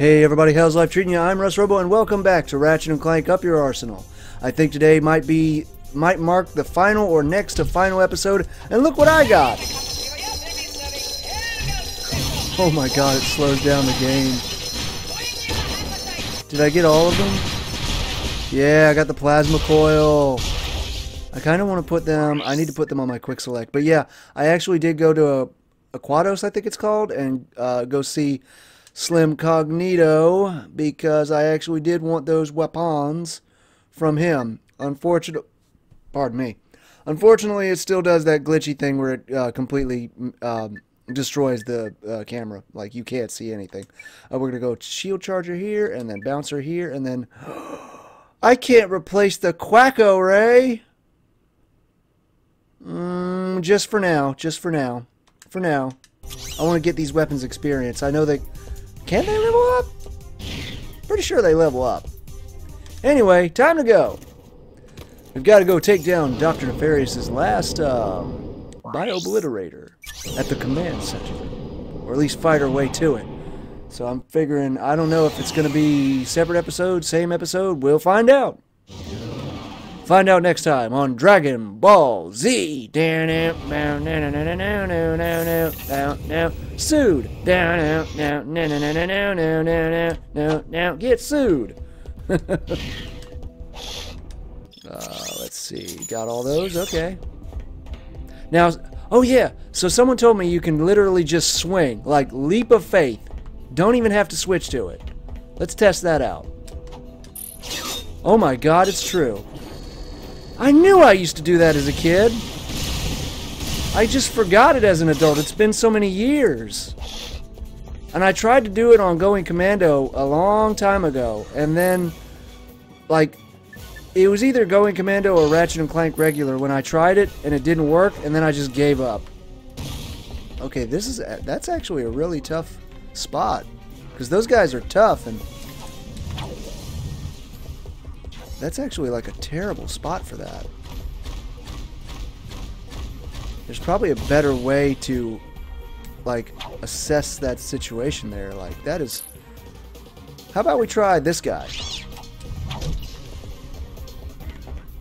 Hey everybody, how's life treating you? I'm Russ Robo and welcome back to Ratchet and Clank Up Your Arsenal. I think today might be might mark the final or next to final episode, and look what I got! Oh my god, it slows down the game. Did I get all of them? Yeah, I got the plasma coil. I kind of want to put them, I need to put them on my quick select. But yeah, I actually did go to a, Aquatos, I think it's called, and uh, go see Slim Cognito because I actually did want those weapons from him. Unfortunately, pardon me. Unfortunately, it still does that glitchy thing where it uh, completely um, destroys the uh, camera. Like, you can't see anything. Uh, we're going to go shield charger here, and then bouncer here, and then... I can't replace the Qwack-O-Ray! Mm, just for now. Just for now. For now. I want to get these weapons experience. I know they... Can they level up? Pretty sure they level up. Anyway, time to go. We've got to go take down Dr. Nefarious' last um, bio-obliterator at the command center. Or at least fight our way to it. So I'm figuring, I don't know if it's going to be separate episode, same episode. We'll find out. Find out next time on Dragon Ball Z. Sued. Get sued. uh, let's see. Got all those? Okay. Now, oh yeah. So someone told me you can literally just swing, like leap of faith. Don't even have to switch to it. Let's test that out. Oh my god, it's true. I knew I used to do that as a kid. I just forgot it as an adult. It's been so many years. And I tried to do it on Going Commando a long time ago. And then, like, it was either Going Commando or Ratchet and Clank regular when I tried it and it didn't work. And then I just gave up. Okay, this is that's actually a really tough spot. Because those guys are tough and that's actually like a terrible spot for that. There's probably a better way to like assess that situation there. Like that is How about we try this guy?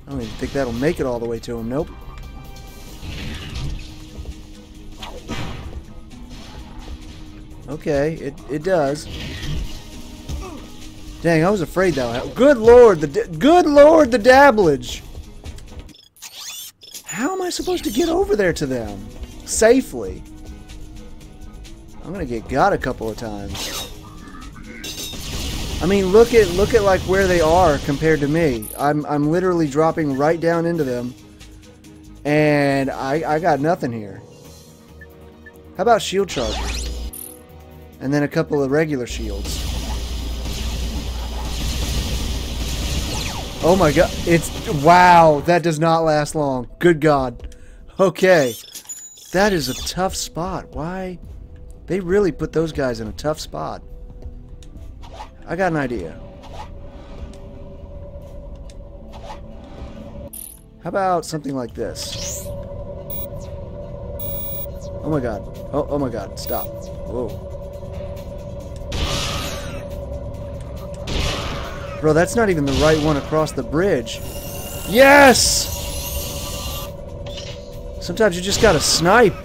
I don't even think that'll make it all the way to him. Nope. Okay, it, it does. Dang, I was afraid that would Good lord, the good lord, the dabblage. How am I supposed to get over there to them safely? I'm gonna get got a couple of times. I mean, look at look at like where they are compared to me. I'm I'm literally dropping right down into them, and I I got nothing here. How about shield charge? And then a couple of regular shields. Oh my god, it's, wow, that does not last long. Good god. Okay, that is a tough spot. Why? They really put those guys in a tough spot. I got an idea. How about something like this? Oh my god. Oh, oh my god, stop. Whoa. Bro, that's not even the right one across the bridge. Yes! Sometimes you just gotta snipe.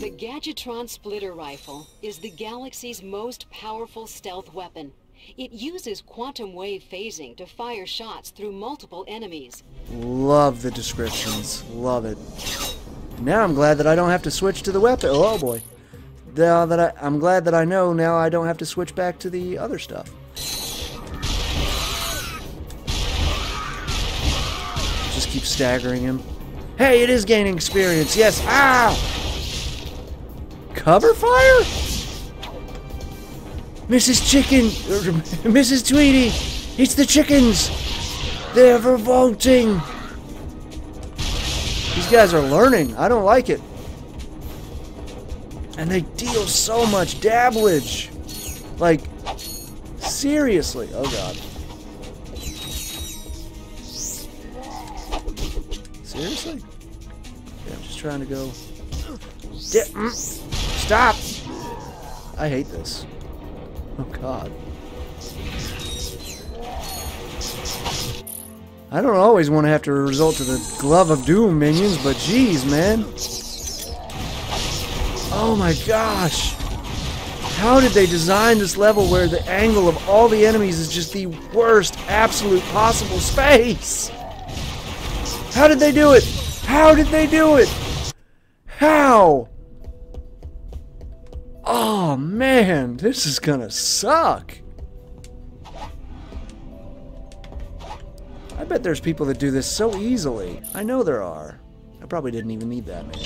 The Gadgetron Splitter Rifle is the galaxy's most powerful stealth weapon. It uses quantum wave phasing to fire shots through multiple enemies. Love the descriptions. Love it. Now I'm glad that I don't have to switch to the weapon. Oh boy. Now that I, I'm glad that I know now I don't have to switch back to the other stuff. Keep staggering him. Hey, it is gaining experience. Yes. Ah! Cover fire? Mrs. Chicken, Mrs. Tweety, it's the chickens. They're revolting. These guys are learning. I don't like it. And they deal so much dabblage. Like, seriously. Oh, God. Seriously? Yeah, I'm just trying to go. Mm. Stop! I hate this. Oh god. I don't always want to have to resort to the Glove of Doom minions, but geez, man. Oh my gosh. How did they design this level where the angle of all the enemies is just the worst absolute possible space? How did they do it? How did they do it? How? Oh man, this is gonna suck. I bet there's people that do this so easily. I know there are. I probably didn't even need that many.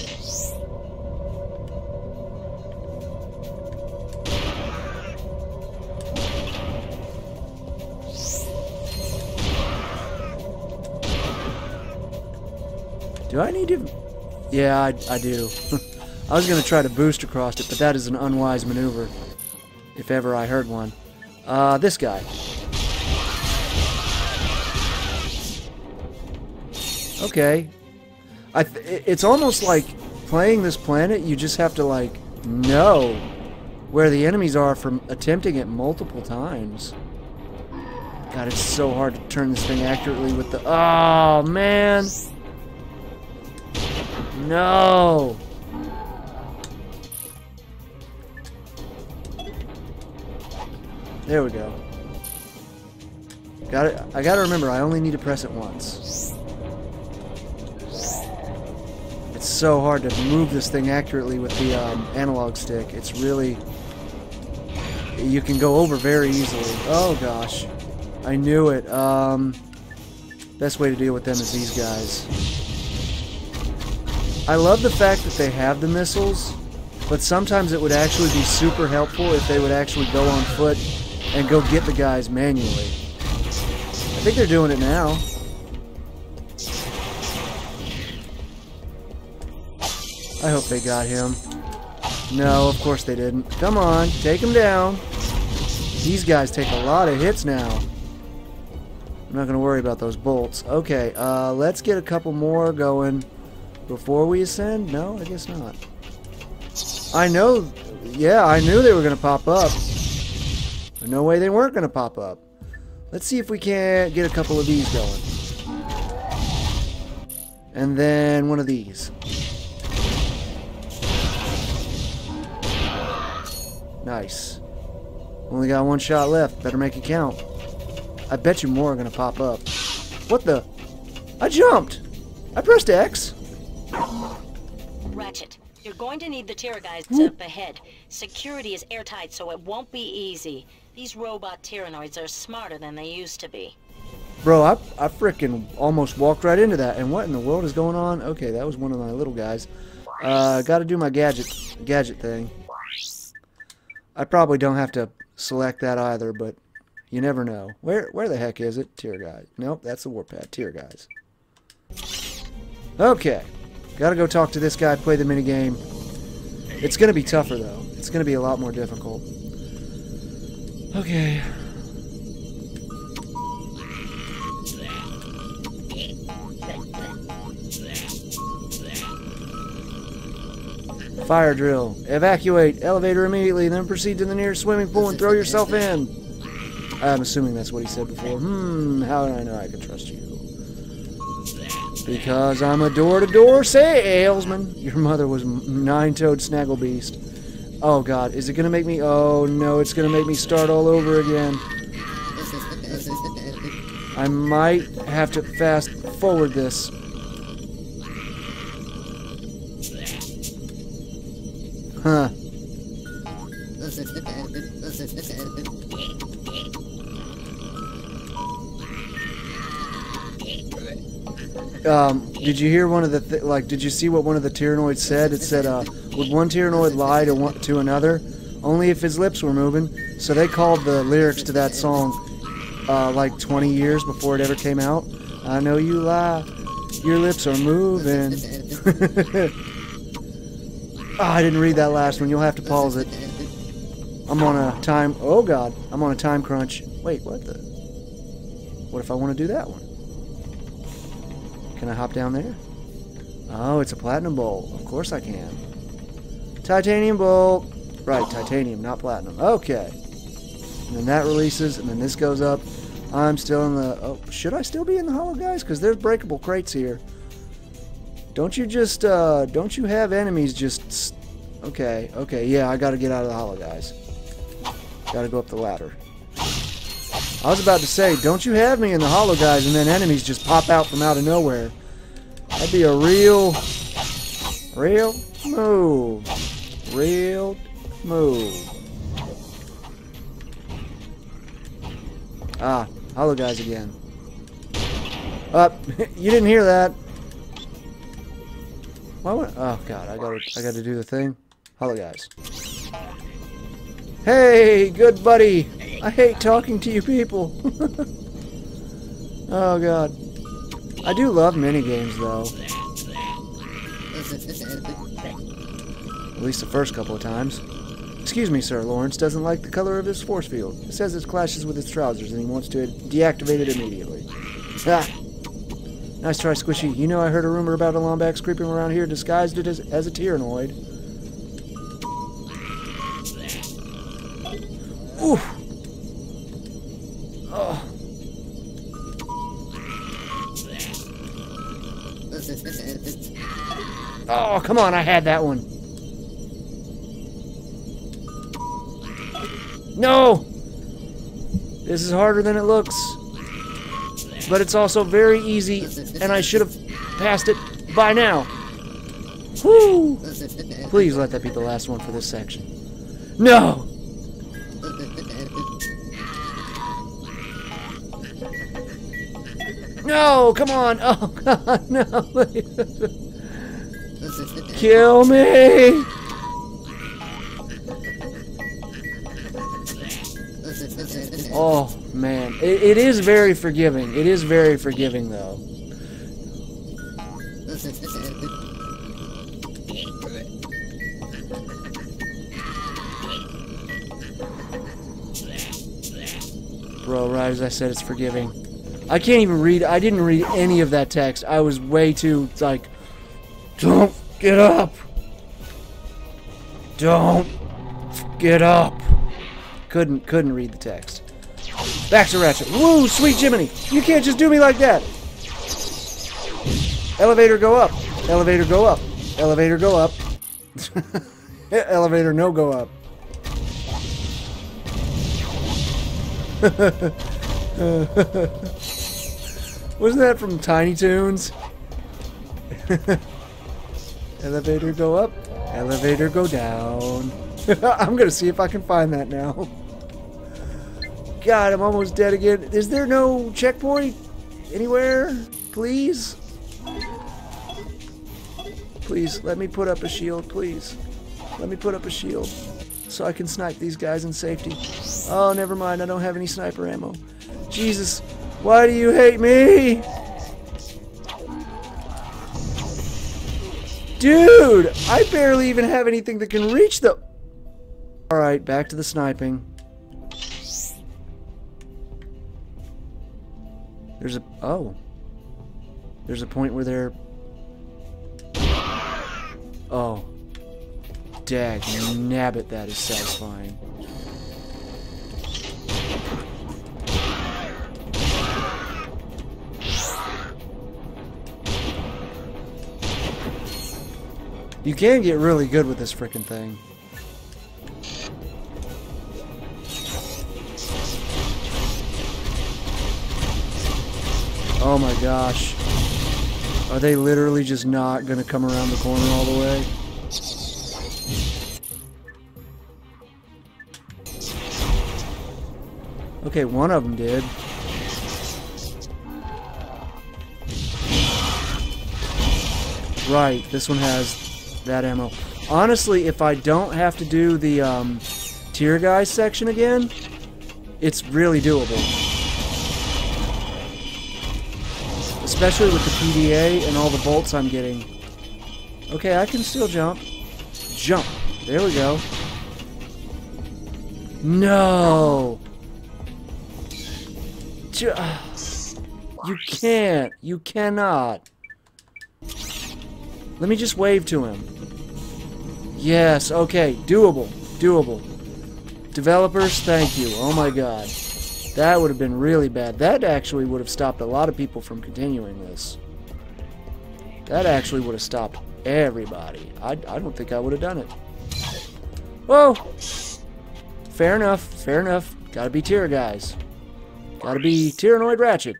Do I need to... Yeah, I, I do. I was going to try to boost across it, but that is an unwise maneuver. If ever I heard one. Uh, this guy. Okay. I it's almost like playing this planet, you just have to, like, know where the enemies are from attempting it multiple times. God, it's so hard to turn this thing accurately with the... Oh, man! No! There we go. Got it. I gotta remember, I only need to press it once. It's so hard to move this thing accurately with the um, analog stick. It's really... You can go over very easily. Oh gosh. I knew it. Um, best way to deal with them is these guys. I love the fact that they have the missiles, but sometimes it would actually be super helpful if they would actually go on foot and go get the guys manually. I think they're doing it now. I hope they got him. No, of course they didn't. Come on, take him down. These guys take a lot of hits now. I'm not going to worry about those bolts. Okay, uh, let's get a couple more going. Before we ascend? No, I guess not. I know, yeah, I knew they were going to pop up. no way they weren't going to pop up. Let's see if we can't get a couple of these going. And then one of these. Nice. Only got one shot left. Better make it count. I bet you more are going to pop up. What the? I jumped! I pressed X. Ratchet, you're going to need the Tyhrra-Guise up ahead. Security is airtight, so it won't be easy. These robot Tyhrranoids are smarter than they used to be. Bro, I, I freaking almost walked right into that. And what in the world is going on? Okay, that was one of my little guys. Uh, gotta do my gadget, gadget thing. I probably don't have to select that either, but you never know. Where where the heck is it? Tear guys. Nope, that's the warpad. Tear guys. Okay. Gotta go talk to this guy, play the minigame. It's gonna be tougher, though. It's gonna be a lot more difficult. Okay. Fire drill. Evacuate. Elevator immediately, then proceed to the nearest swimming pool and throw yourself in. I'm assuming that's what he said before. Hmm, how do I know I can trust you? Because I'm a door-to-door salesman. Your mother was nine-toed snaggle beast. Oh god, is it gonna make me... Oh no, it's gonna make me start all over again. I might have to fast forward this. Huh. Um, did you hear one of the th like? Did you see what one of the Tyhrranoids said? It said, uh, "Would one Tyhrranoid lie to one to another? Only if his lips were moving." So they called the lyrics to that song uh, like 20 years before it ever came out. I know you lie, your lips are moving. oh, I didn't read that last one. You'll have to pause it. I'm on a time. Oh God, I'm on a time crunch. Wait, what the? What if I want to do that one? Can I hop down there? Oh, it's a platinum bolt. Of course I can. Titanium bolt. Right, titanium, not platinum. Okay. and then that releases, and then this goes up. I'm still in the... Oh, should I still be in the hollow guys? Because there's breakable crates here. Don't you just, uh, don't you have enemies just... Okay, okay, yeah, I gotta get out of the hollow guys. Gotta go up the ladder. I was about to say, don't you have me in the hollow guys and then enemies just pop out from out of nowhere. That'd be a real, real move. Real move. Ah, hollow guys again. Up, uh, you didn't hear that. Why would, oh god, I gotta, I gotta do the thing. Hollow guys. Hey, good buddy. I hate talking to you people. oh god. I do love minigames though. At least the first couple of times. Excuse me, sir. Lawrence doesn't like the color of his force field. Says it clashes with his trousers and he wants to deactivate it immediately. Nice try, Squishy. You know I heard a rumor about a Lombax creeping around here disguised as, as a Tyhrranoid. Oof! Oh. Oh, come on, I had that one. No! This is harder than it looks. But it's also very easy, and I should have passed it by now. Whoo! Please let that be the last one for this section. No! No, come on. Oh, God, no. Kill me. Oh, man. It, it is very forgiving. It is very forgiving, though. Bro, right as I said, it's forgiving. I can't even read. I didn't read any of that text. I was way too, like, don't get up. Don't get up. Couldn't, couldn't read the text. Back to Ratchet. Woo, sweet Jiminy. You can't just do me like that. Elevator go up. Elevator go up. Elevator go up. Elevator no go up. Wasn't that from Tiny Toons? elevator go up, elevator go down. I'm gonna see if I can find that now. God, I'm almost dead again. Is there no checkpoint anywhere? Please? Please, let me put up a shield, please. Let me put up a shield so I can snipe these guys in safety. Oh, never mind. I don't have any sniper ammo. Jesus, why do you hate me? Dude, I barely even have anything that can reach the... Alright, back to the sniping. There's a... Oh. There's a point where they're... Oh. Dag nabbit, that is satisfying. You can get really good with this freaking thing. Oh my gosh. Are they literally just not going to come around the corner all the way? Okay, one of them did. Right, this one has that ammo. Honestly, if I don't have to do the um, tier guys section again, it's really doable. Especially with the PDA and all the bolts I'm getting. Okay, I can still jump. Jump. There we go. No! You can't. You cannot. Let me just wave to him. Yes, okay. Doable. Doable. Developers, thank you. Oh my god. That would have been really bad. That actually would have stopped a lot of people from continuing this. That actually would have stopped everybody. I, I don't think I would have done it. Whoa! Fair enough, fair enough. Gotta be tier guys. Gotta be Tyhrranoid Ratchet.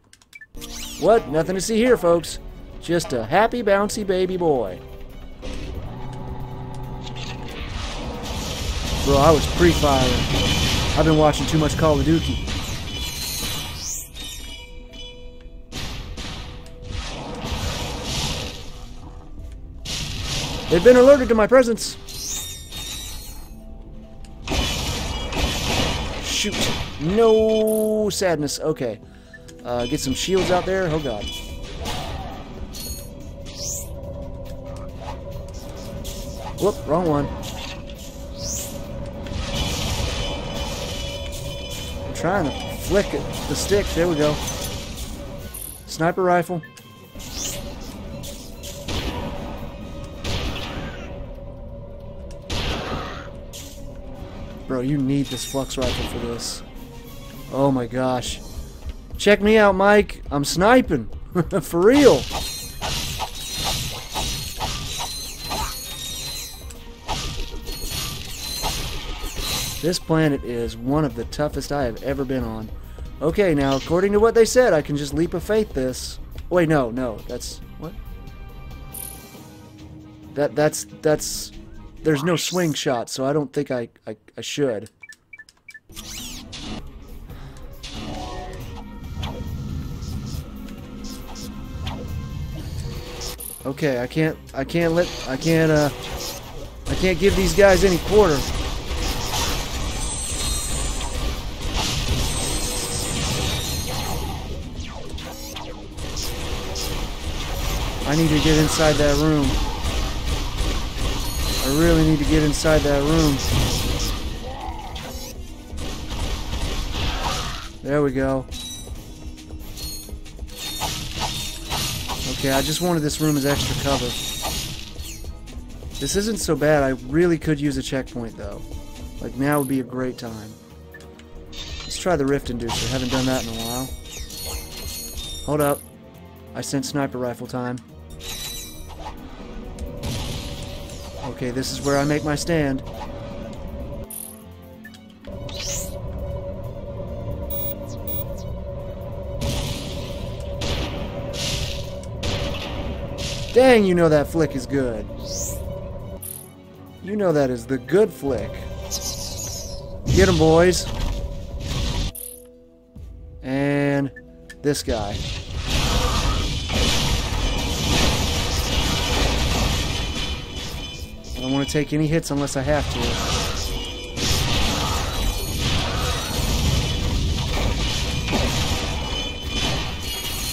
What? Nothing to see here, folks. Just a happy, bouncy baby boy. Bro, I was pre-firing. I've been watching too much Call of Duty. They've been alerted to my presence. Shoot. No sadness. Okay. Uh, get some shields out there. Oh, God. Whoop, wrong one. I'm trying to flick it, the stick. There we go. Sniper rifle. Bro, you need this flux rifle for this. Oh my gosh. Check me out, Mike. I'm sniping. for real. This planet is one of the toughest I have ever been on. Okay, now, according to what they said, I can just leap of faith this. Wait, no, no, that's... What? That, that's, that's... There's no swing shot, so I don't think I, I, I should. Okay, I can't, I can't let, I can't, uh, I can't give these guys any quarter. I need to get inside that room. I really need to get inside that room. There we go. Okay, I just wanted this room as extra cover. This isn't so bad. I really could use a checkpoint, though. Like, now would be a great time. Let's try the Rift Inducer. Haven't done that in a while. Hold up. I sent sniper rifle time. Okay, this is where I make my stand. Dang, you know that flick is good. You know that is the good flick. Get him, boys. And this guy. To take any hits unless I have to.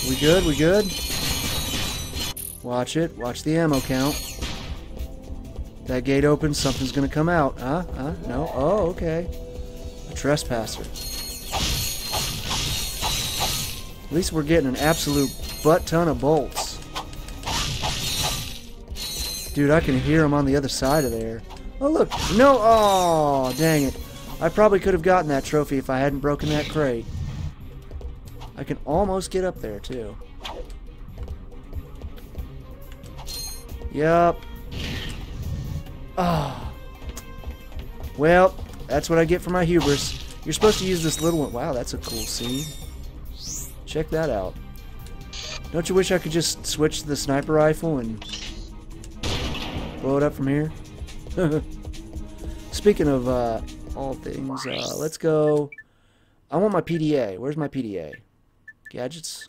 We good? We good? Watch it. Watch the ammo count. That gate opens, something's gonna come out. Huh? Huh? No? Oh, okay. A trespasser. At least we're getting an absolute butt ton of bolts. Dude, I can hear them on the other side of there. Oh, look. No. Oh, dang it. I probably could have gotten that trophy if I hadn't broken that crate. I can almost get up there, too. Yup. Ah. Well, that's what I get for my hubris. You're supposed to use this little one. Wow, that's a cool scene. Check that out. Don't you wish I could just switch to the sniper rifle and blow it up from here? Speaking of uh, all things, uh, let's go. I want my PDA. Where's my PDA? Gadgets.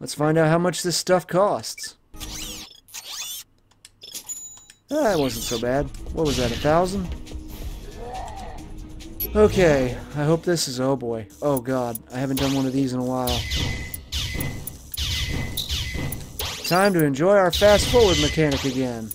Let's find out how much this stuff costs. That wasn't so bad. What was that, a thousand? Okay, I hope this is... Oh boy. Oh god, I haven't done one of these in a while. Time to enjoy our fast-forward mechanic again.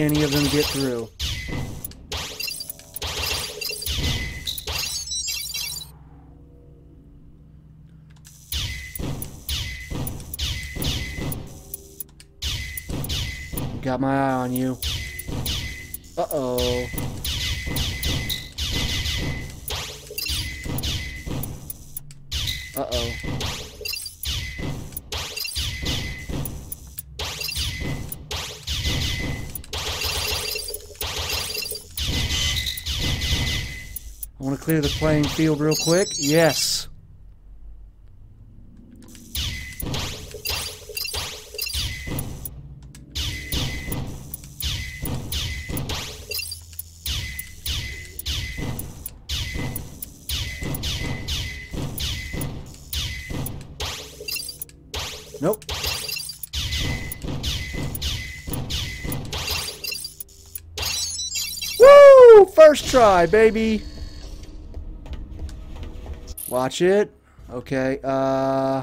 Any of them get through. Got my eye on you. Uh-oh. Uh-oh. I want to clear the playing field real quick. Yes. Nope. Woo! First try, baby. Watch it. Okay, uh...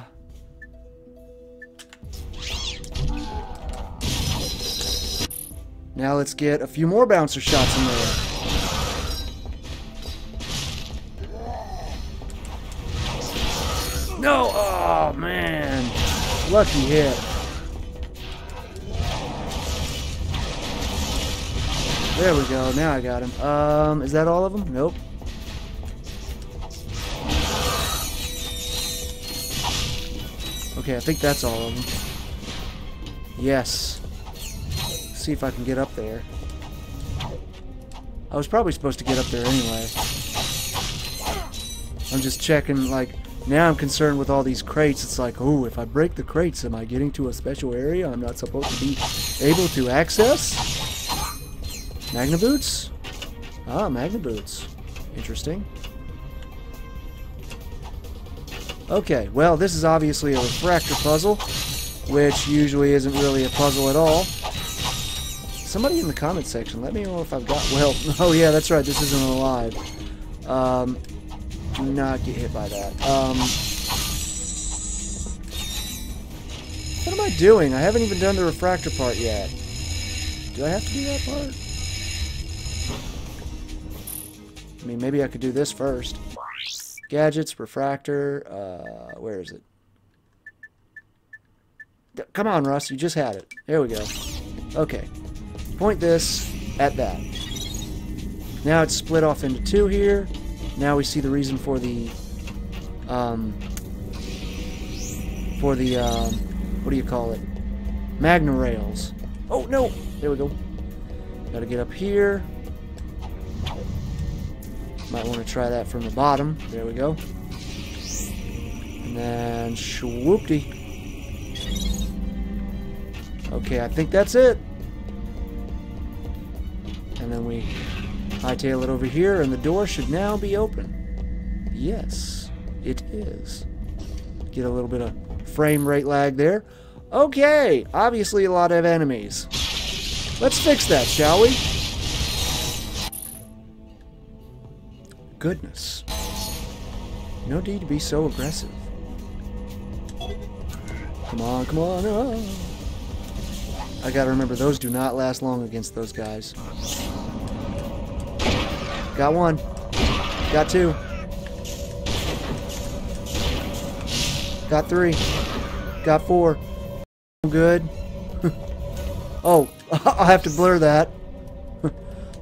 Now let's get a few more bouncer shots in there. No! Oh, man. Lucky hit. There we go. Now I got him. Um, is that all of them? Nope. Okay, I think that's all of them. Yes. see if I can get up there. I was probably supposed to get up there anyway. I'm just checking, like, now I'm concerned with all these crates. It's like, oh, if I break the crates, am I getting to a special area I'm not supposed to be able to access? Magna Boots? Ah, Magna Boots. Interesting. Okay, well, this is obviously a refractor puzzle, which usually isn't really a puzzle at all. Somebody in the comment section, let me know if I've got... Well, oh yeah, that's right, this isn't alive. Um, do not get hit by that. Um, what am I doing? I haven't even done the refractor part yet. Do I have to do that part? I mean, maybe I could do this first. Gadgets, refractor, uh, where is it? Come on, Russ, you just had it. There we go. Okay. Point this at that. Now it's split off into two here. Now we see the reason for the, um, for the, um, what do you call it? Magna rails. Oh, no! There we go. Gotta get up here. Might want to try that from the bottom. There we go. And then swoopty. Okay, I think that's it. And then we hightail it over here, and the door should now be open. Yes, it is. Get a little bit of frame rate lag there. Okay, obviously a lot of enemies. Let's fix that, shall we? Goodness. No need to be so aggressive. Come on, come on. Oh. I gotta remember, those do not last long against those guys. Got one. Got two. Got three. Got four. I'm Good. oh, I'll have to blur that.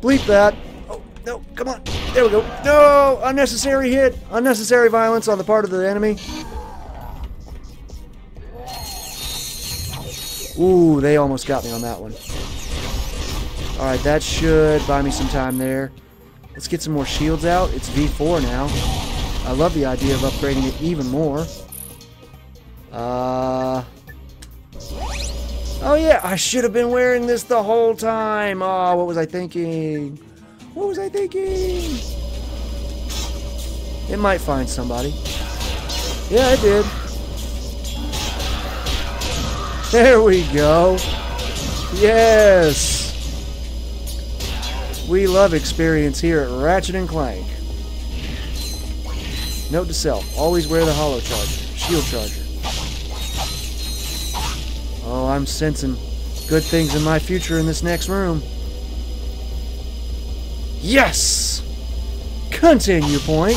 Bleep that. Oh, no, come on. There we go. No! Unnecessary hit. Unnecessary violence on the part of the enemy. Ooh, they almost got me on that one. Alright, that should buy me some time there. Let's get some more shields out. It's V4 now. I love the idea of upgrading it even more. Uh... Oh yeah, I should have been wearing this the whole time. Oh, what was I thinking? What was I thinking? It might find somebody. Yeah, it did. There we go. Yes. We love experience here at Ratchet and Clank. Note to self, always wear the holo charger, shield charger. Oh, I'm sensing good things in my future in this next room. Yes! Continue point.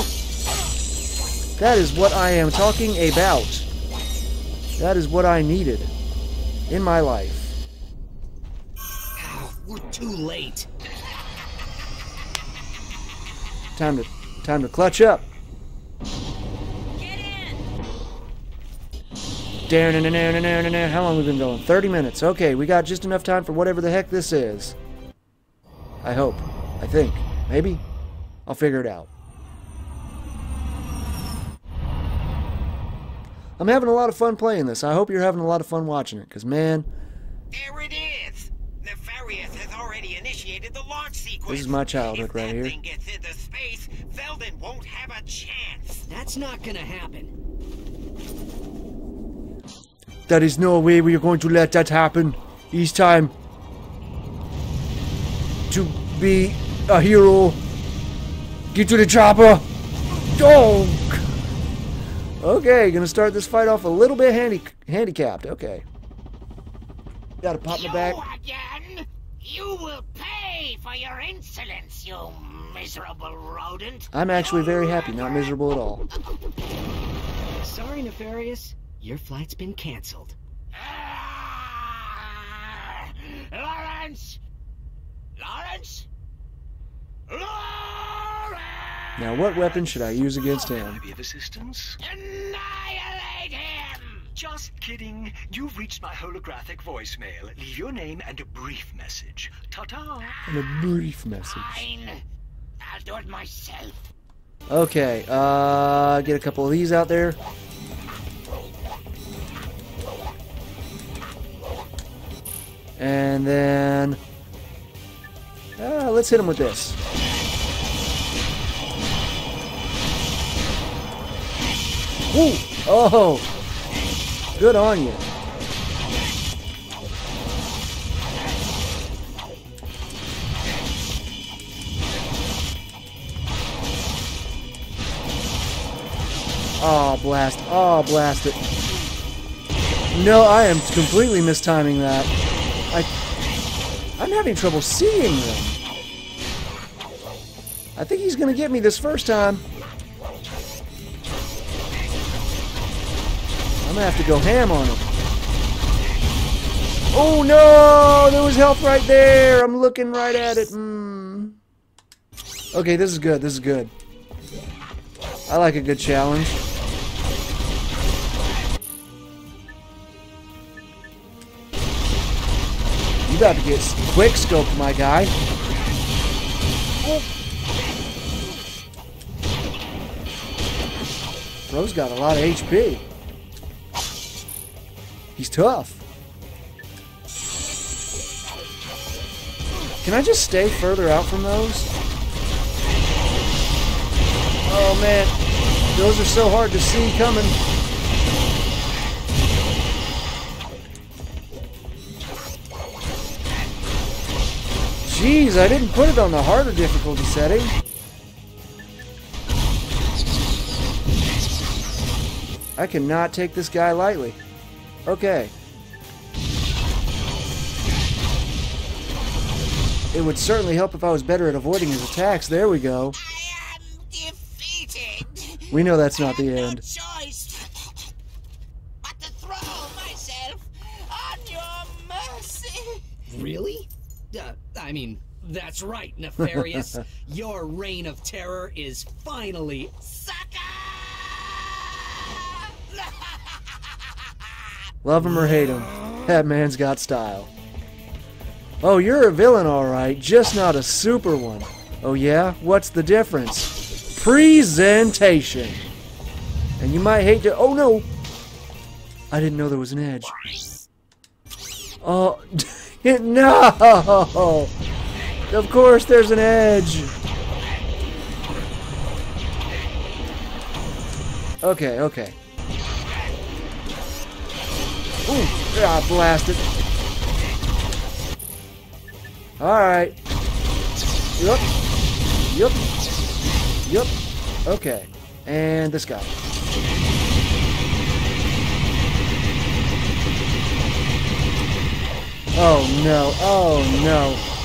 That is what I am talking about. That is what I needed in my life. Ow, we're too late. Time to time to clutch up. Get in! Down, How long have we been going? 30 minutes. Okay, we got just enough time for whatever the heck this is. I hope. I think. Maybe. I'll figure it out. I'm having a lot of fun playing this. I hope you're having a lot of fun watching it, because, man, There it is. Nefarious has already initiated the launch sequence. This is my childhood if right that here. thing gets into space, Veldin won't have a chance. That's not gonna happen. there is no way we are going to let that happen. It's time to be a hero. Get to the chopper. Dog. Okay, gonna start this fight off a little bit handy handicapped. Okay. Gotta pop my back. again? You will pay for your insolence, you miserable rodent. I'm actually very happy, not miserable at all. Sorry, Nefarious. Your flight's been canceled. Ah! Lawrence! Lawrence! Lawrence! Now, what weapon should I use against him? Be of assistance? Annihilate him! Just kidding. You've reached my holographic voicemail. Leave your name and a brief message. Ta-ta. And a brief message. Fine. I'll do it myself. Okay, uh, get a couple of these out there. And then, uh, let's hit him with this. Woo! Oh, good on you. Oh, blast. Oh, blast it. No, I am completely mistiming that. I, I'm having trouble seeing them. I think he's going to get me this first time. I'm going to have to go ham on him. Oh, no! There was health right there! I'm looking right at it. Mm. Okay, this is good. This is good. I like a good challenge. You about to get quick scoped, my guy. Bro's got a lot of HP. He's tough. Can I just stay further out from those? Oh man, those are so hard to see coming. Jeez, I didn't put it on the harder difficulty setting. I cannot take this guy lightly. Okay. It would certainly help if I was better at avoiding his attacks. There we go. I am defeated. We know that's not I the have end. Choice but to throw myself on your mercy. Really? Uh, I mean, that's right, Nefarious. Your reign of terror is finally. Love him or hate him, that man's got style. Oh, you're a villain, alright, just not a super one. Oh, yeah? What's the difference? Presentation. And you might hate to. Oh, no! I didn't know there was an edge. Oh, no! Of course there's an edge. Okay, okay. Ooh, ah, blasted. Alright. Yup. Yup. Yup. Okay. And this guy. Oh no, oh no.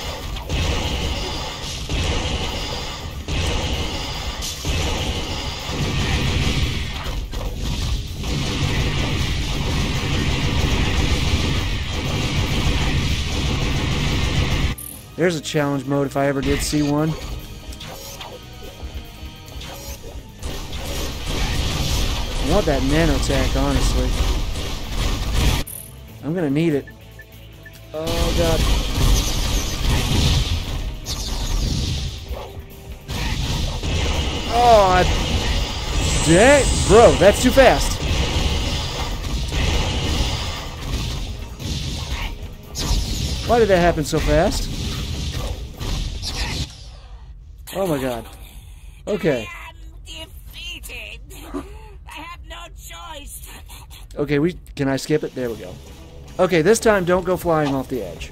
There's a challenge mode if I ever did see one. I want that nanotech, honestly. I'm gonna need it. Oh god. Oh, I... Dang. Bro, that's too fast. Why did that happen so fast? Oh my god. Okay. Okay, we can I skip it? There we go. Okay, this time don't go flying off the edge.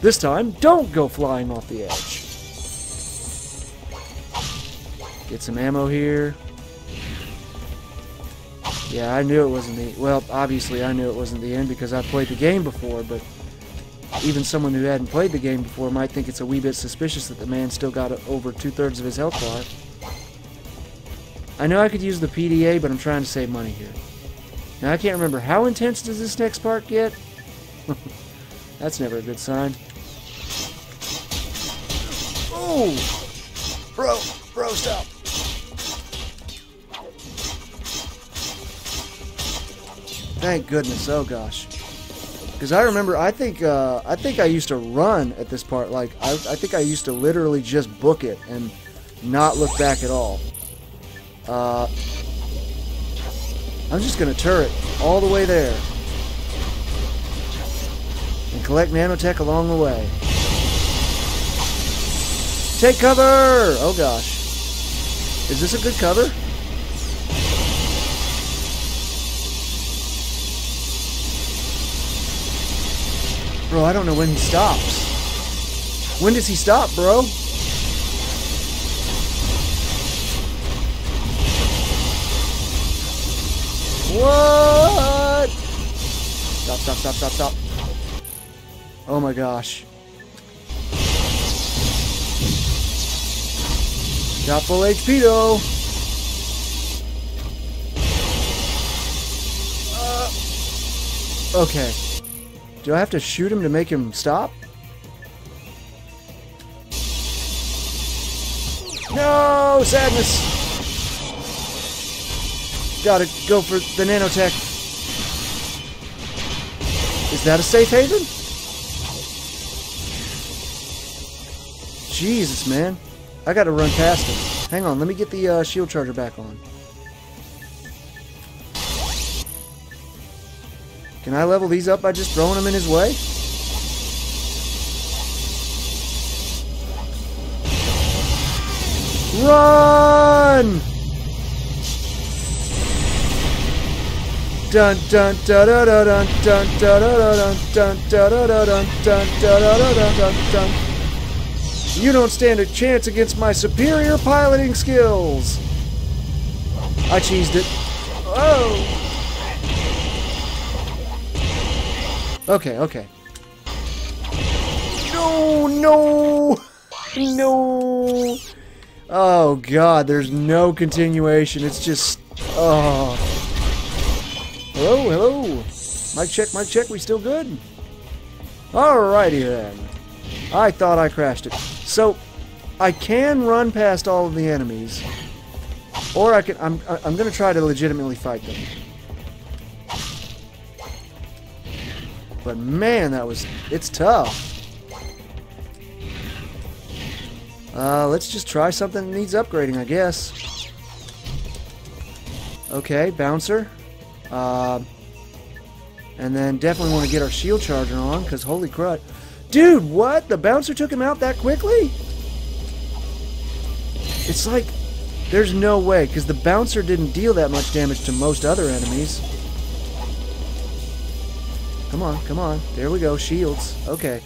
This time, don't go flying off the edge. Get some ammo here. Yeah, I knew it wasn't the well, obviously I knew it wasn't the end because I played the game before, but even someone who hadn't played the game before might think it's a wee bit suspicious that the man still got over two-thirds of his health bar. I know I could use the PDA, but I'm trying to save money here. Now I can't remember how intense does this next part get? That's never a good sign. Oh! Bro, bro, stop. Thank goodness. Oh gosh. Because I remember, I think, uh, I think I used to run at this part. Like, I, I think I used to literally just book it and not look back at all. Uh, I'm just gonna turret all the way there. And collect nanotech along the way. Take cover! Oh gosh. Is this a good cover? Bro, I don't know when he stops. When does he stop, bro? What? Stop, stop, stop, stop, stop. Oh my gosh. Got full HP though. Uh, okay. Do I have to shoot him to make him stop? No! Sadness! Gotta go for the nanotech. Is that a safe haven? Jesus, man. I gotta run past him. Hang on, let me get the uh, shield charger back on. Can I level these up by just throwing them in his way? Run! Dun dun da da da dun dun da da da dun dun da da da dun dun da da da dun dun dun. You don't stand a chance against my superior piloting skills. I cheesed it. Oh! Okay, okay. No, no, no. Oh God, there's no continuation. It's just, oh. Hello, hello. Mic check, mic check. We still good? Alrighty then. I thought I crashed it. So, I can run past all of the enemies, or I can. I'm. I'm gonna try to legitimately fight them. But man, that was. It's tough. Uh, let's just try something that needs upgrading, I guess. Okay, bouncer. Uh, and then definitely want to get our shield charger on, because holy crud. Dude, what? The bouncer took him out that quickly? It's like, there's no way, because the bouncer didn't deal that much damage to most other enemies. Come on, come on. There we go, shields. Okay.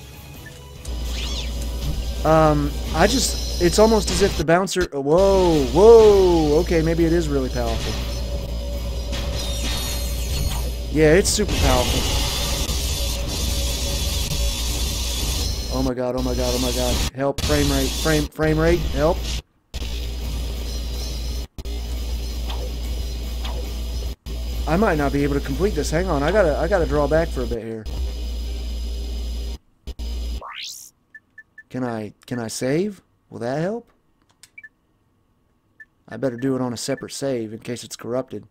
Um, I just, it's almost as if the bouncer, whoa, whoa, okay, maybe it is really powerful. Yeah, it's super powerful. Oh my god, oh my god, oh my god. Help, frame rate, frame, frame rate, help. I might not be able to complete this. Hang on, I gotta, I gotta draw back for a bit here. Can I, can I save? Will that help? I better do it on a separate save in case it's corrupted.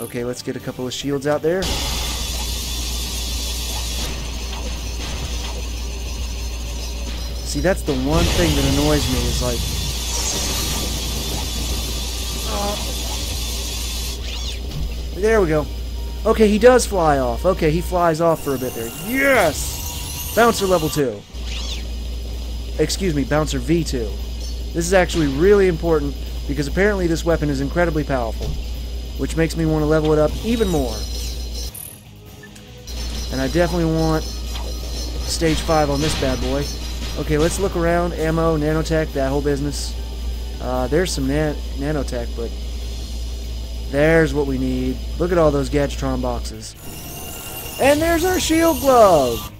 Okay, let's get a couple of shields out there. See, that's the one thing that annoys me is like... Uh, there we go. Okay, he does fly off. Okay, he flies off for a bit there. Yes! Bouncer level 2. Excuse me, Bouncer V2. This is actually really important because apparently this weapon is incredibly powerful which makes me want to level it up even more. And I definitely want stage 5 on this bad boy. Okay, let's look around. Ammo, nanotech, that whole business. Uh, there's some nan nanotech, but there's what we need. Look at all those Gadgetron boxes. And there's our shield glove!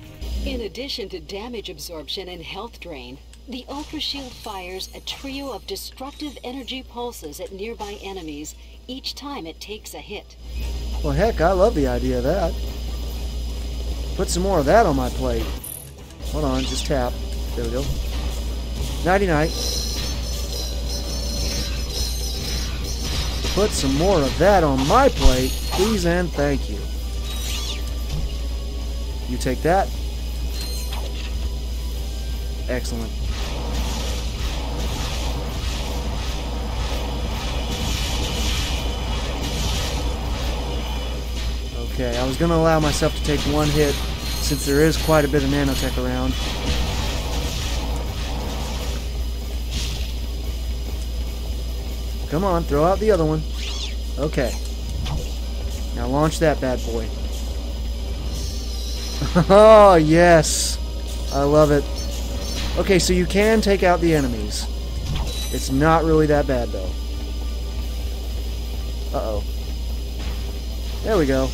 In addition to damage absorption and health drain, the Ultra Shield fires a trio of destructive energy pulses at nearby enemies each time it takes a hit. Well, heck, I love the idea of that. Put some more of that on my plate. Hold on, just tap. There we go. Nighty-night. Put some more of that on my plate, please and thank you. You take that. Excellent. Okay, I was going to allow myself to take one hit since there is quite a bit of nanotech around. Come on, throw out the other one. Okay. Now launch that bad boy. oh, yes. I love it. Okay, so you can take out the enemies. It's not really that bad, though. Uh-oh. There we go.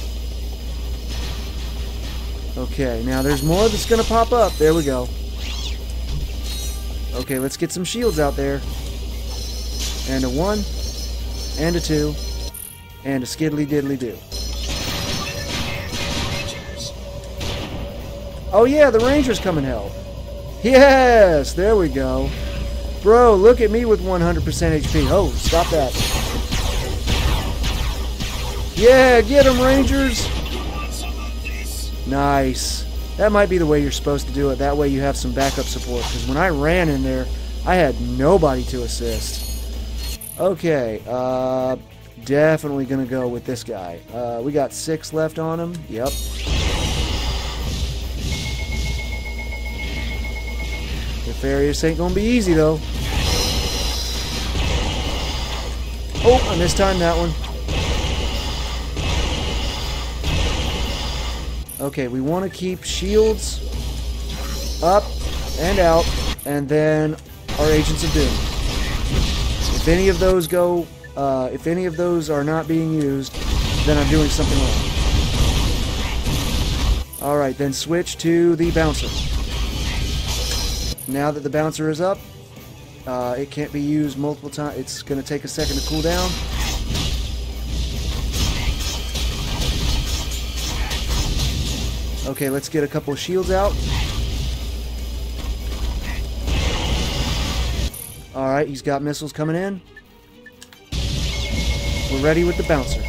Okay, now there's more that's going to pop up. There we go. Okay, let's get some shields out there. And a one, and a two, and a skiddly diddly do. Oh yeah, the Rangers come and help. Yes, there we go. Bro, look at me with 100% HP. Oh, stop that. Yeah, get them, Rangers. Nice. That might be the way you're supposed to do it. That way you have some backup support. Because when I ran in there, I had nobody to assist. Okay, uh, definitely going to go with this guy. Uh, we got six left on him. Yep. Nefarious ain't going to be easy, though. Oh, I missed time that one. Okay, we want to keep shields up and out, and then our Agents of Doom. If any of those go, uh, if any of those are not being used, then I'm doing something wrong. Alright, then switch to the bouncer. Now that the bouncer is up, uh, it can't be used multiple times. It's going to take a second to cool down. Okay, let's get a couple of shields out. Alright, he's got missiles coming in. We're ready with the bouncer.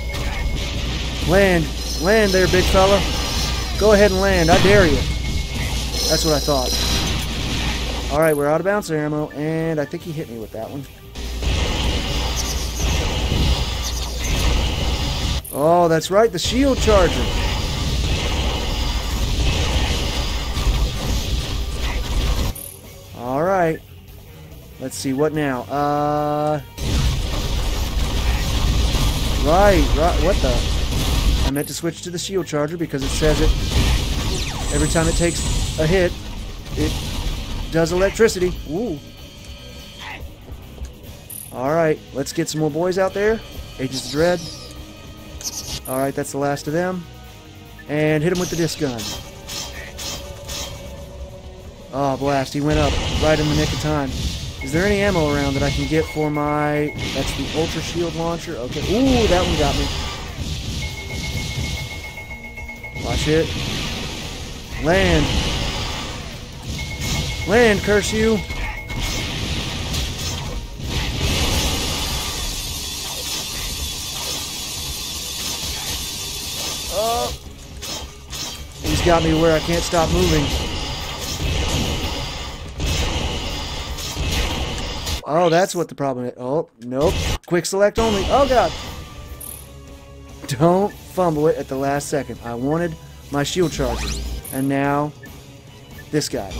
Land. Land there, big fella. Go ahead and land. I dare you. That's what I thought. Alright, we're out of bouncer ammo, and I think he hit me with that one. Oh, that's right, the shield charger. Alright. Let's see, what now? Uh... Right, right, what the? I meant to switch to the shield charger because it says it every time it takes a hit, it does electricity. Ooh. Alright, let's get some more boys out there. Agents of Dread. Alright, that's the last of them. And hit him with the disc gun. Oh, blast. He went up right in the nick of time. Is there any ammo around that I can get for my... That's the Ultra Shield launcher? Okay. Ooh, that one got me. Watch it. Land. Land, curse you. Oh. He's got me where I can't stop moving. Oh, that's what the problem is. Oh, nope. Quick select only. Oh, God. Don't fumble it at the last second. I wanted my shield charger. And now, this guy.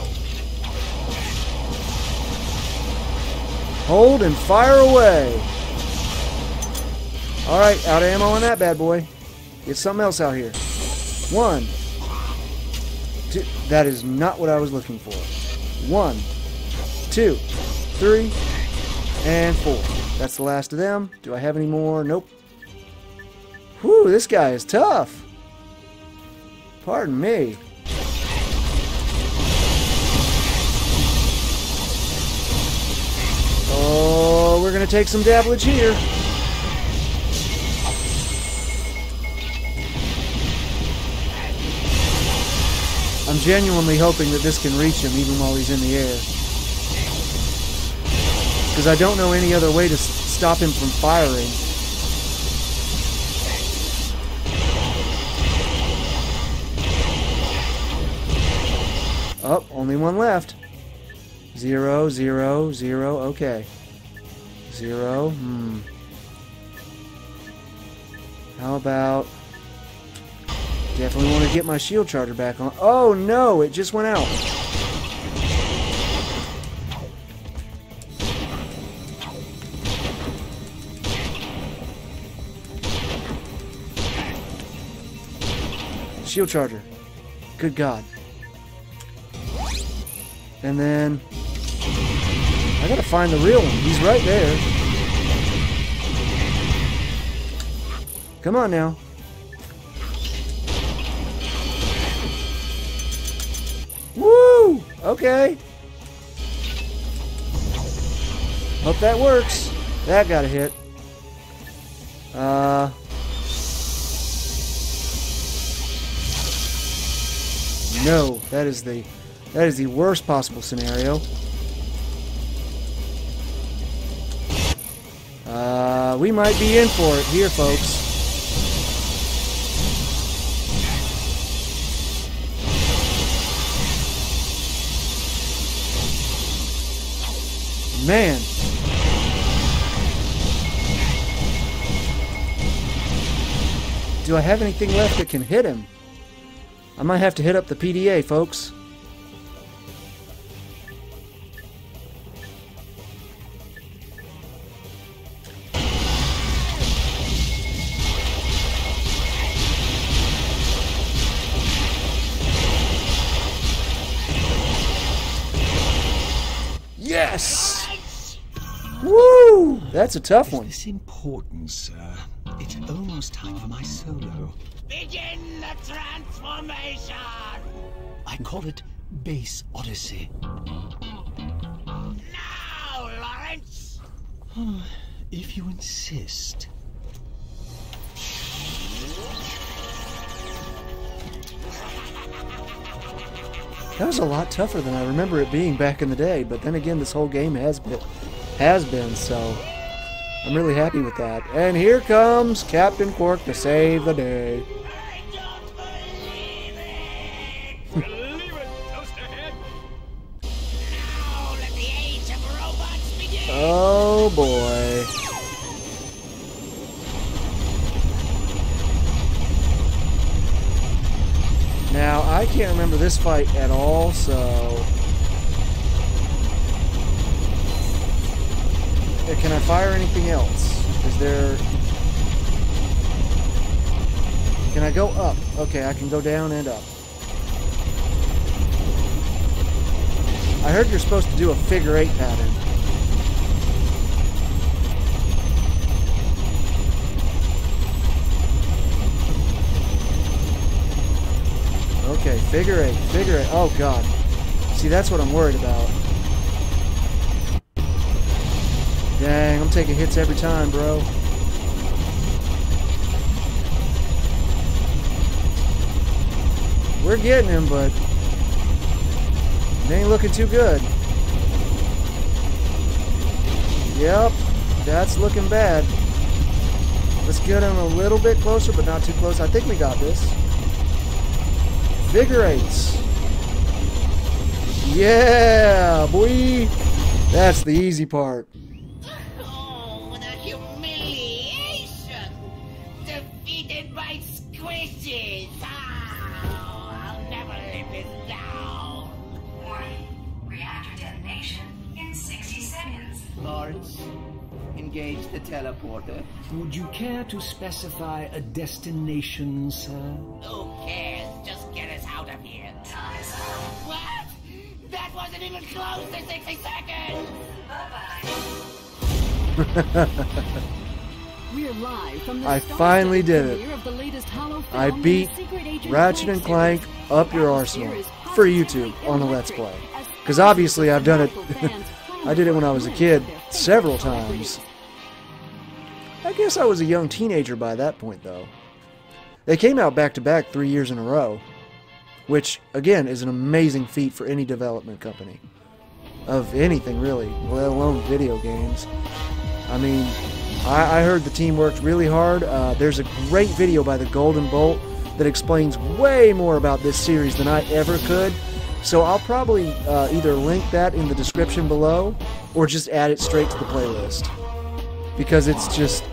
Hold and fire away. Alright, out of ammo on that bad boy. Get something else out here. One. Two. That is not what I was looking for. One. Two. Three. And four. That's the last of them. Do I have any more? Nope. Whew, this guy is tough. Pardon me. Oh, we're going to take some dabblage here. I'm genuinely hoping that this can reach him even while he's in the air. Because I don't know any other way to stop him from firing. Oh, only one left. Zero, zero, zero, okay. Zero, hmm. How about... Definitely want to get my shield charger back on. Oh no, it just went out. Shield charger. Good God. And then... I gotta find the real one. He's right there. Come on now. Woo! Okay. Hope that works. That got a hit. Uh... No, that is the that is the worst possible scenario. Uh, we might be in for it here, folks. Man. Do I have anything left that can hit him? I might have to hit up the PDA, folks. Yes! Woo! That's a tough one. This important, sir. It's almost time for my solo. Begin the transformation! I call it Base Odyssey. Now, Lawrence! If you insist. That was a lot tougher than I remember it being back in the day, but then again, this whole game has been, has been, so I'm really happy with that. And here comes Captain Quark to save the day. Oh boy. Now, I can't remember this fight at all, so... Can I fire anything else? Is there... Can I go up? Okay, I can go down and up. I heard you're supposed to do a figure eight pattern. Okay, figure eight, figure eight. Oh god. See, that's what I'm worried about. Dang, I'm taking hits every time, bro. We're getting him, but it ain't looking too good. Yep, that's looking bad. Let's get him a little bit closer, but not too close. I think we got this. Vigorates. Yeah, boy. That's the easy part. The teleporter. Would you care to specify a destination, sir? Who cares? Just get us out of here. What? That wasn't even close to 60 seconds! We're live from the I finally did it. of the latest I beat the Ratchet and Clank series. up your arsenal for YouTube on the Let's Play. Because obviously I've done it. I did it when I was a kid several times. I guess I was a young teenager by that point, though. They came out back to back three years in a row, which, again, is an amazing feat for any development company. Of anything, really, let alone video games. I mean, I, I heard the team worked really hard. Uh, there's a great video by the Golden Bolt that explains way more about this series than I ever could. So I'll probably uh, either link that in the description below or just add it straight to the playlist because it's just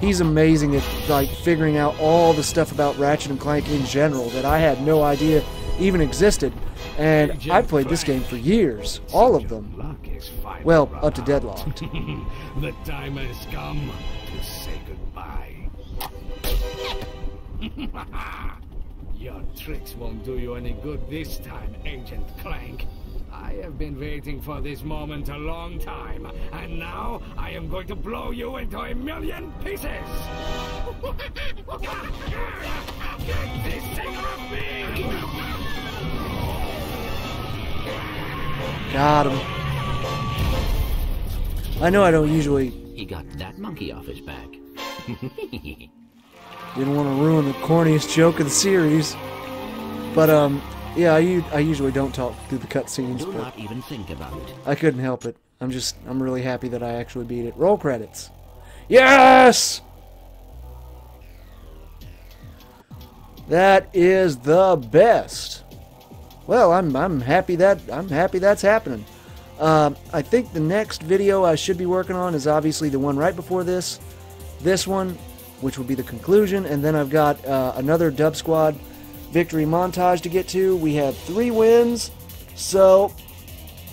he's amazing at like figuring out all the stuff about Ratchet and Clank in general that I had no idea even existed. And I played this game for years, all of them. Luck is fine. Well, up to deadlocked. the time has come to say goodbye. Your tricks won't do you any good this time, Agent Clank. I have been waiting for this moment a long time, and now I am going to blow you into a million pieces! Get this thing off me! Got him. I know I don't usually He got that monkey off his back. didn't want to ruin the corniest joke of the series, but um, yeah, I, I usually don't talk through the cutscenes, Do but even think about it. I couldn't help it. I'm just I'm really happy that I actually beat it. Roll credits. Yes! That is the best. Well, I'm I'm happy that I'm happy that's happening. Um, I think the next video I should be working on is obviously the one right before this, this one, which will be the conclusion, and then I've got uh, another Dub Squad victory montage to get to. We have three wins, so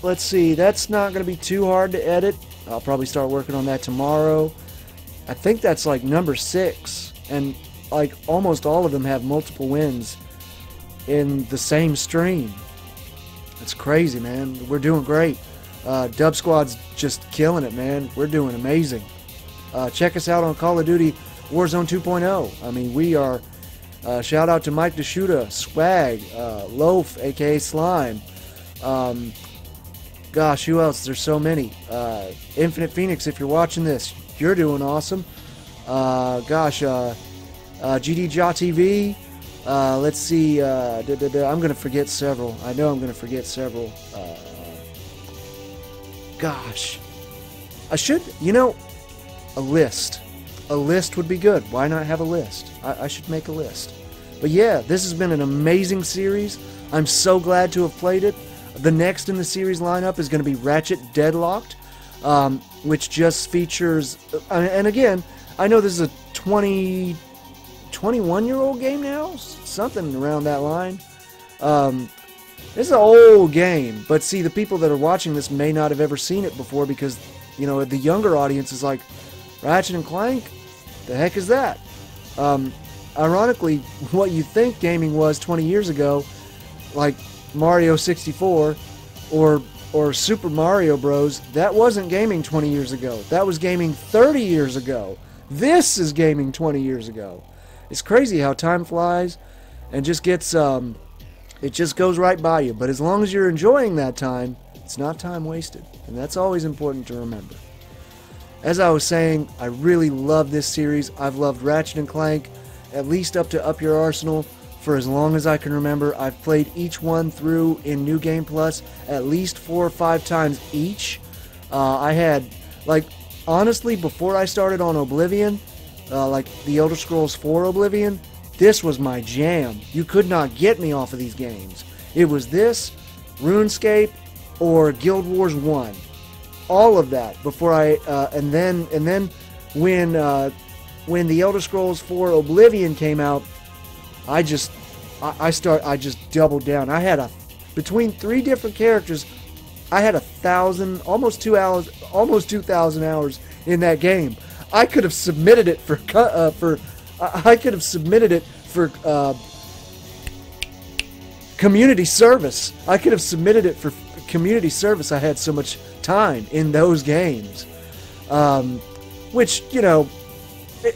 let's see. That's not going to be too hard to edit. I'll probably start working on that tomorrow. I think that's like number six, and like almost all of them have multiple wins in the same stream. It's crazy, man. We're doing great. Uh, Dub Squad's just killing it, man. We're doing amazing. Uh, check us out on Call of Duty Warzone 2.0. I mean, we are. Uh, shout out to Mike DeShuta, Swag, uh, Loaf, aka Slime. Um, gosh, who else? There's so many. Uh, Infinite Phoenix, if you're watching this, you're doing awesome. Uh, gosh, uh, uh, GD Jaw TV. Uh, let's see. I'm going to forget several. I know I'm going to forget several. Gosh. I should, you know, a list. A list would be good. Why not have a list? I, I should make a list. But yeah, this has been an amazing series. I'm so glad to have played it. The next in the series lineup is going to be Ratchet Deadlocked, um, which just features. uh, And again, I know this is a 20, 21 year old game now, something around that line. Um, this is an old game, but see, the people that are watching this may not have ever seen it before because, you know, the younger audience is like, Ratchet and Clank? The heck is that? Um, ironically, what you think gaming was 20 years ago, like Mario 64 or or Super Mario Bros. That wasn't gaming 20 years ago. That was gaming 30 years ago. This is gaming 20 years ago. It's crazy how time flies and just gets um, it just goes right by you. But as long as you're enjoying that time, it's not time wasted, and that's always important to remember. As I was saying, I really love this series. I've loved Ratchet and Clank at least up to Up Your Arsenal for as long as I can remember. I've played each one through in New Game Plus at least four or five times each. Uh, I had, like, honestly, before I started on Oblivion, uh, like the Elder Scrolls 4 Oblivion, this was my jam. You could not get me off of these games. It was this, RuneScape, or Guild Wars 1. All of that before I, uh, and then, and then when, uh, when the Elder Scrolls 4 Oblivion came out, I just, I, I start, I just doubled down. I had a, between three different characters, I had a thousand, almost two hours, almost two thousand hours in that game. I could have submitted it for, uh, for, I could have submitted it for uh, community service. I could have submitted it for community service. I had so much time in those games, um, which you know, it,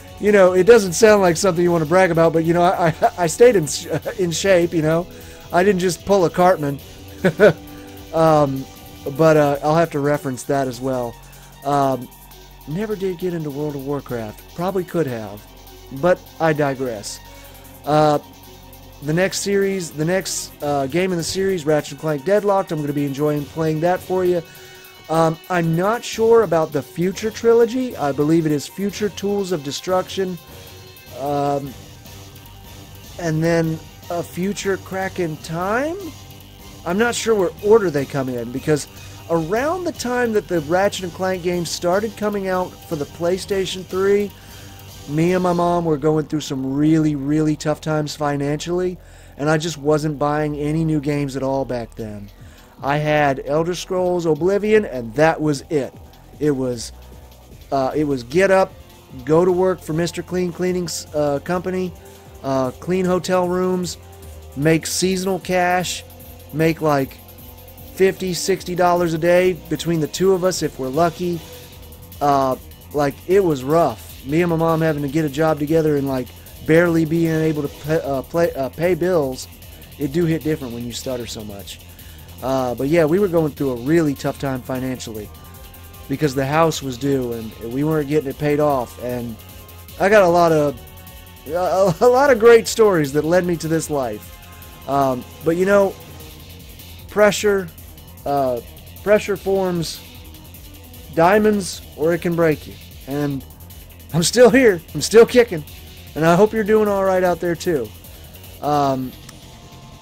you know, it doesn't sound like something you want to brag about, but you know, I, I, stayed in in shape. You know, I didn't just pull a Cartman. um, but uh, I'll have to reference that as well. Um, never did get into World of Warcraft. Probably could have, but I digress. Uh, the next series, the next uh, game in the series, Ratchet & Clank Deadlocked. I'm going to be enjoying playing that for you. Um, I'm not sure about the future trilogy. I believe it is Future Tools of Destruction, um, and then a Future Crack in Time. I'm not sure where order they come in because around the time that the Ratchet and Clank games started coming out for the PlayStation 3, me and my mom were going through some really, really tough times financially, and I just wasn't buying any new games at all back then. I had Elder Scrolls Oblivion, and that was it. It was, uh, it was get up, go to work for Mr. Clean Cleaning uh, Company, uh, clean hotel rooms, make seasonal cash, make like 50 60 dollars a day between the two of us if we're lucky uh, like it was rough me and my mom having to get a job together and like barely being able to pay, uh, play, uh, pay bills it do hit different when you stutter so much. Uh, but yeah we were going through a really tough time financially because the house was due and we weren't getting it paid off. And i got a lot of a, a lot of great stories that led me to this life. Um, but you know pressure uh, pressure forms diamonds or it can break you. And I'm still here. I'm still kicking. And I hope you're doing all right out there too. Um,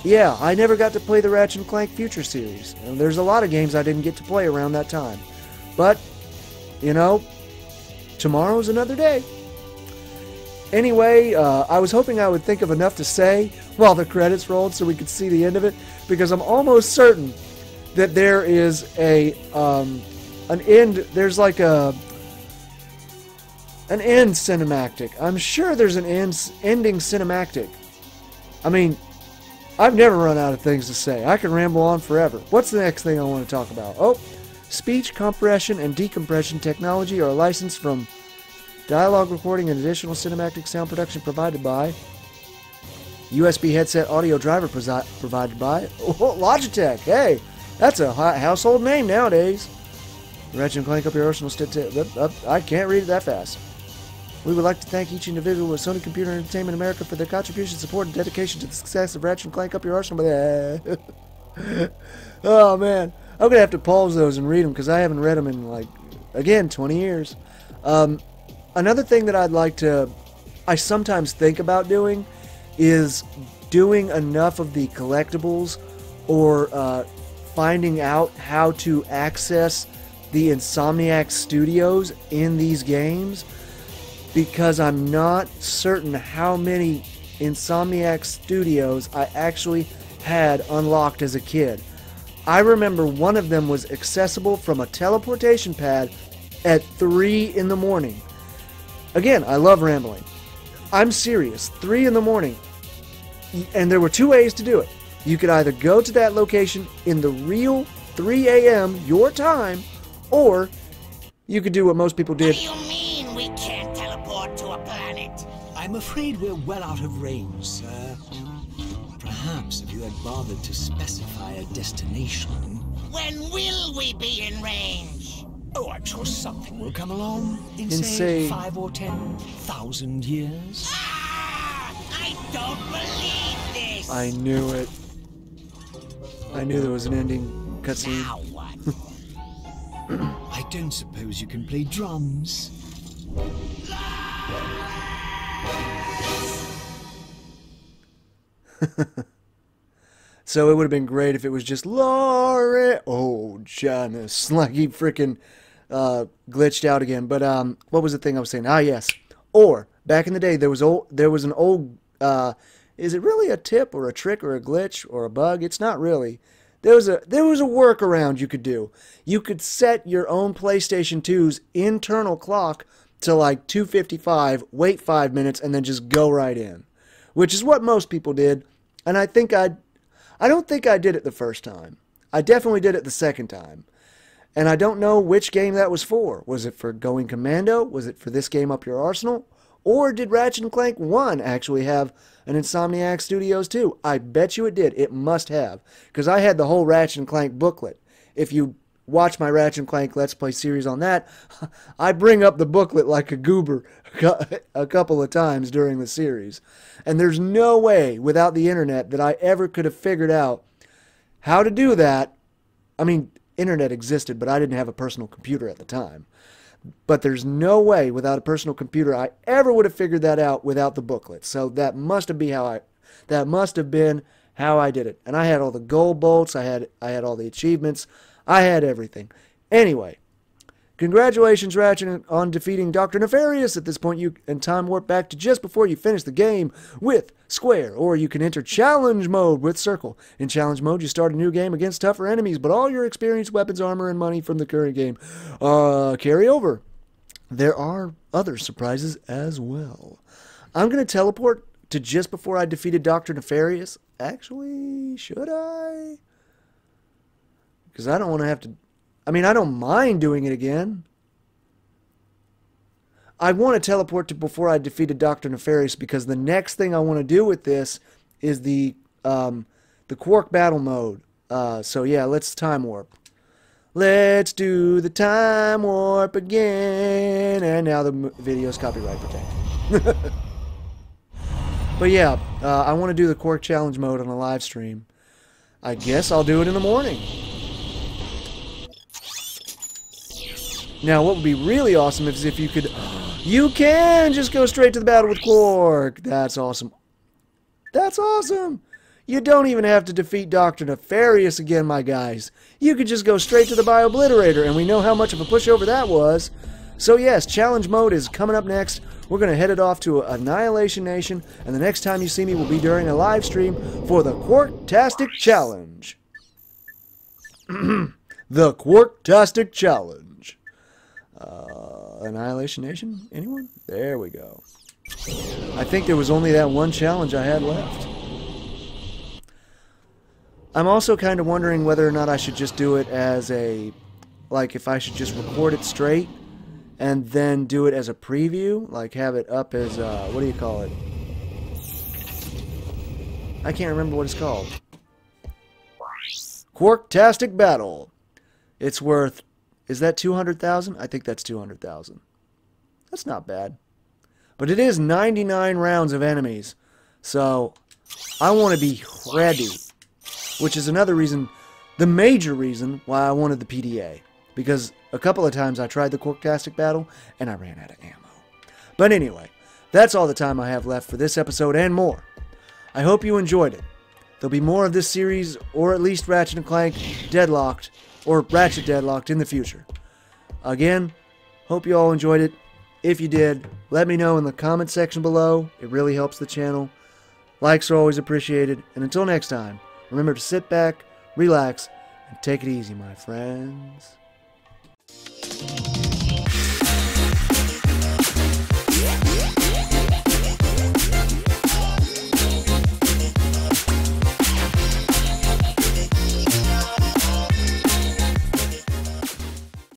yeah, I never got to play the Ratchet and Clank Future series. And there's a lot of games I didn't get to play around that time. But, you know, tomorrow's another day. Anyway, uh, I was hoping I would think of enough to say while the credits rolled so we could see the end of it, because I'm almost certain that there is a um, an end. There's like a an end cinematic. I'm sure there's an end ending cinematic. I mean, I've never run out of things to say. I can ramble on forever. What's the next thing I want to talk about? Oh, speech compression and decompression technology are licensed from dialogue recording and additional cinematic sound production provided by USB headset audio driver provided by Logitech. Hey, that's a household name nowadays. Ratchet and Clank up your arsenal. I can't read it that fast. We would like to thank each individual at Sony Computer Entertainment America for their contribution, support, and dedication to the success of Ratchet and Clank Up Your Arsenal. oh man, I'm gonna have to pause those and read them because I haven't read them in like again 20 years. Um, another thing that I'd like to, I sometimes think about doing, is doing enough of the collectibles or uh, finding out how to access the Insomniac studios in these games because I'm not certain how many Insomniac studios I actually had unlocked as a kid. I remember one of them was accessible from a teleportation pad at 3 in the morning. Again, I love rambling. I'm serious. 3 in the morning. And there were two ways to do it. You could either go to that location in the real 3 a.m. your time, or you could do what most people did. I'm afraid we're well out of range, sir. Perhaps if you had bothered to specify a destination. When will we be in range? Oh, I'm sure something will come along in, In, say, say- five or ten thousand years. Ah, I don't believe this. I knew it. I knew there was an ending cutscene. Now what? I don't suppose you can play drums. So it would have been great if it was just Laurie. Oh, Janice. Like he freaking uh, glitched out again. But um, what was the thing I was saying? Ah, yes. Or back in the day, there was old. There was an old. Uh, is it really a tip or a trick or a glitch or a bug? It's not really. There was a there was a workaround you could do. You could set your own PlayStation 2's internal clock to like 255, wait 5 minutes and then just go right in. Which is what most people did. And I think I I don't think I did it the first time. I definitely did it the second time. And I don't know which game that was for. Was it for Going Commando? Was it for this game up your arsenal? Or did Ratchet and Clank 1 actually have an Insomniac Studios 2? I bet you it did. It must have. Because I had the whole Ratchet and Clank booklet. If you watch my Ratchet and Clank Let's Play series on that, I bring up the booklet like a goober a couple of times during the series. And there's no way without the internet that I ever could have figured out how to do that. I mean, internet existed, but I didn't have a personal computer at the time. But there's no way without a personal computer I ever would have figured that out without the booklet. So that must have been how I that must have been how I did it. And I had all the gold bolts, I had I had all the achievements, I had everything. Anyway, congratulations Ratchet on defeating Dr. Nefarious. At this point you and time warp back to just before you finish the game with Square, or you can enter challenge mode with Circle. In challenge mode, you start a new game against tougher enemies, but all your experience, weapons, armor, and money from the current game uh, carry over. There are other surprises as well. I'm going to teleport to just before I defeated Dr. Nefarious. Actually, should I? Because I don't want to have to. I mean, I don't mind doing it again. I want to teleport to before I defeated Dr. Nefarious because the next thing I want to do with this is the um, the Quark battle mode. Uh, so yeah, let's time warp. Let's do the time warp again. And now the video is copyright protected. but yeah, uh, I want to do the Quark challenge mode on a live stream. I guess I'll do it in the morning. Now, what would be really awesome is if you could... You can just go straight to the battle with Quark. That's awesome. That's awesome. You don't even have to defeat Dr. Nefarious again, my guys. You could just go straight to the Biobliterator, and we know how much of a pushover that was. So yes, challenge mode is coming up next. We're going to head it off to Annihilation Nation, and the next time you see me will be during a live stream for the Quarktastic Challenge. the Quarktastic Challenge. Uh, Annihilation Nation? Anyone? There we go. I think there was only that one challenge I had left. I'm also kind of wondering whether or not I should just do it as a, like if I should just record it straight and then do it as a preview, like have it up as, uh, what do you call it? I can't remember what it's called. Quarktastic Battle. It's worth, is that 200,000? I think that's 200,000. That's not bad. But it is 99 rounds of enemies. So, I want to be ready. Which is another reason, the major reason why I wanted the PDA. Because a couple of times I tried the Quarktastic battle and I ran out of ammo. But anyway, that's all the time I have left for this episode and more. I hope you enjoyed it. There'll be more of this series, or at least Ratchet and Clank Deadlocked, or Ratchet Deadlocked in the future. Again, hope you all enjoyed it. If you did, let me know in the comment section below. It really helps the channel. Likes are always appreciated. And until next time, remember to sit back, relax, and take it easy, my friends.